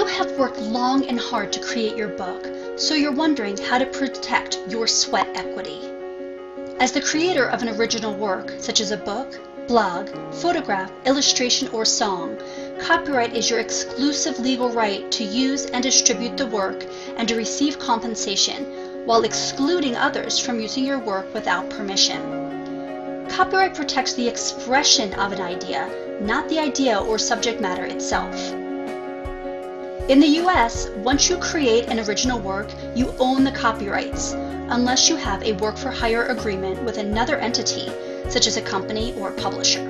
You have worked long and hard to create your book, so you're wondering how to protect your sweat equity. As the creator of an original work, such as a book, blog, photograph, illustration, or song, copyright is your exclusive legal right to use and distribute the work and to receive compensation, while excluding others from using your work without permission. Copyright protects the expression of an idea, not the idea or subject matter itself. In the US, once you create an original work, you own the copyrights, unless you have a work for hire agreement with another entity, such as a company or a publisher.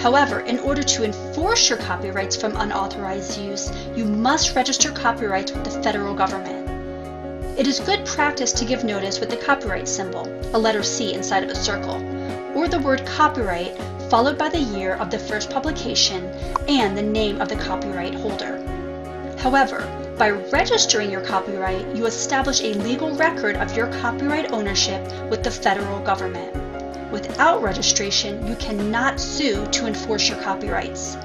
However, in order to enforce your copyrights from unauthorized use, you must register copyrights with the federal government. It is good practice to give notice with the copyright symbol, a letter C inside of a circle, or the word copyright followed by the year of the first publication and the name of the copyright holder. However, by registering your copyright, you establish a legal record of your copyright ownership with the federal government. Without registration, you cannot sue to enforce your copyrights.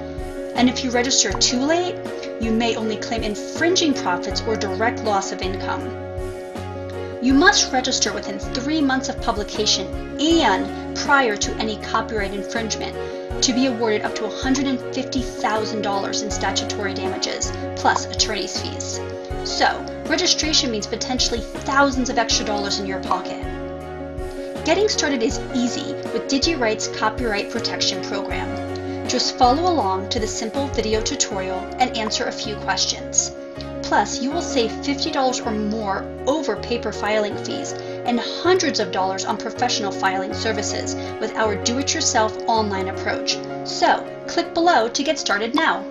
And if you register too late, you may only claim infringing profits or direct loss of income. You must register within three months of publication and prior to any copyright infringement to be awarded up to $150,000 in statutory damages, plus attorney's fees. So, registration means potentially thousands of extra dollars in your pocket. Getting started is easy with DigiRights copyright protection program. Just follow along to the simple video tutorial and answer a few questions. Plus, you will save $50 or more over paper filing fees and hundreds of dollars on professional filing services with our do-it-yourself online approach. So, click below to get started now.